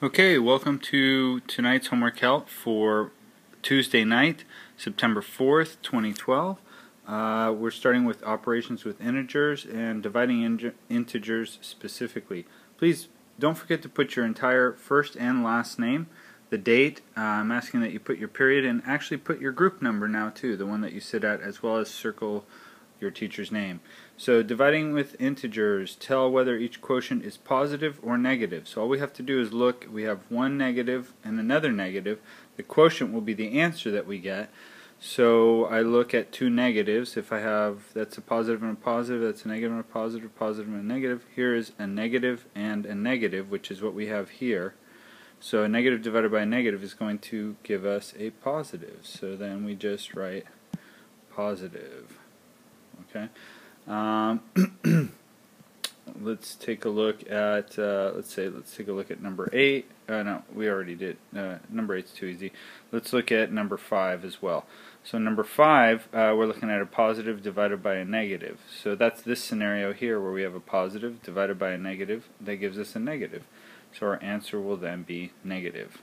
Okay, welcome to tonight's homework help for Tuesday night, September 4th, 2012. Uh, we're starting with operations with integers and dividing in integers specifically. Please don't forget to put your entire first and last name, the date, uh, I'm asking that you put your period and actually put your group number now too, the one that you sit at, as well as circle your teacher's name. So dividing with integers, tell whether each quotient is positive or negative. So all we have to do is look, we have one negative and another negative. The quotient will be the answer that we get. So I look at two negatives. If I have, that's a positive and a positive, that's a negative and a positive, positive and a negative. Here is a negative and a negative, which is what we have here. So a negative divided by a negative is going to give us a positive. So then we just write positive. Okay. Um, let's take a look at uh, let's say let's take a look at number eight. Uh, no, we already did. Uh, number eight's too easy. Let's look at number five as well. So number five, uh, we're looking at a positive divided by a negative. So that's this scenario here where we have a positive divided by a negative. That gives us a negative. So our answer will then be negative.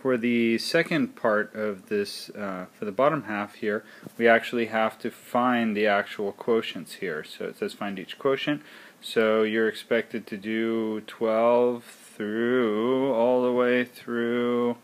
For the second part of this, uh, for the bottom half here, we actually have to find the actual quotients here. So it says find each quotient. So you're expected to do 12 through, all the way through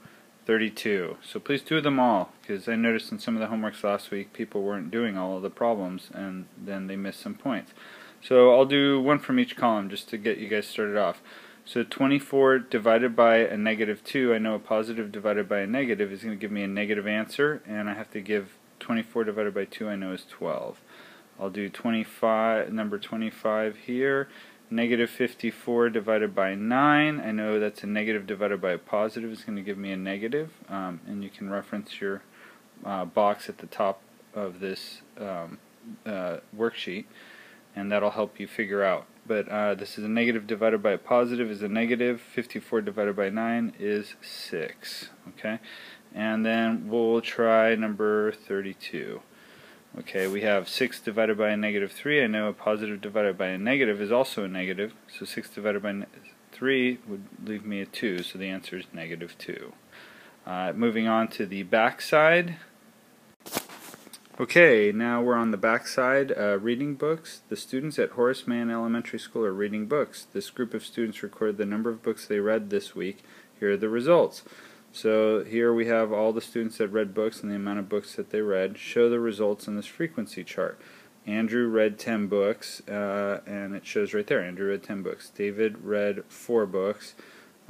32. So please do them all, because I noticed in some of the homeworks last week people weren't doing all of the problems, and then they missed some points. So I'll do one from each column just to get you guys started off. So 24 divided by a negative 2, I know a positive divided by a negative is going to give me a negative answer, and I have to give 24 divided by 2 I know is 12. I'll do 25, number 25 here. Negative 54 divided by 9, I know that's a negative divided by a positive is going to give me a negative, um, and you can reference your uh, box at the top of this um, uh, worksheet and that'll help you figure out. But uh, this is a negative divided by a positive is a negative. 54 divided by 9 is 6. Okay, and then we'll try number 32. Okay, we have 6 divided by a negative 3. I know a positive divided by a negative is also a negative, so 6 divided by 3 would leave me a 2, so the answer is negative 2. Uh, moving on to the back side, Okay, now we're on the back side, uh, reading books. The students at Horace Mann Elementary School are reading books. This group of students recorded the number of books they read this week. Here are the results. So here we have all the students that read books and the amount of books that they read. Show the results in this frequency chart. Andrew read 10 books, uh, and it shows right there. Andrew read 10 books. David read 4 books,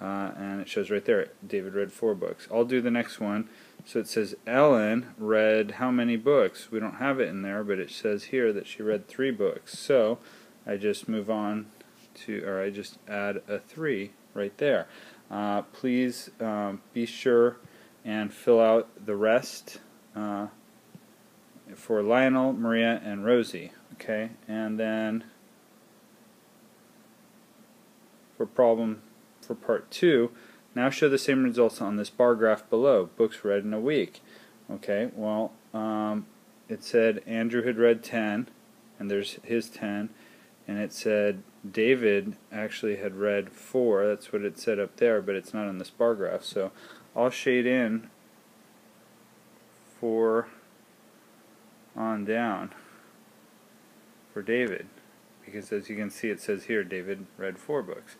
uh, and it shows right there. David read 4 books. I'll do the next one. So it says Ellen read how many books? We don't have it in there, but it says here that she read three books. So I just move on to, or I just add a three right there. Uh, please um, be sure and fill out the rest uh, for Lionel, Maria, and Rosie. Okay, and then for problem for part two. Now show the same results on this bar graph below. Books read in a week. Okay, well, um, it said Andrew had read 10, and there's his 10, and it said David actually had read 4. That's what it said up there, but it's not on this bar graph. So I'll shade in 4 on down for David because as you can see it says here David read 4 books.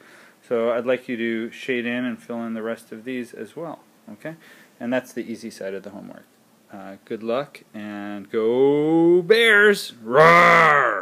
So I'd like you to shade in and fill in the rest of these as well. Okay? And that's the easy side of the homework. Uh, good luck and go Bears! Roar!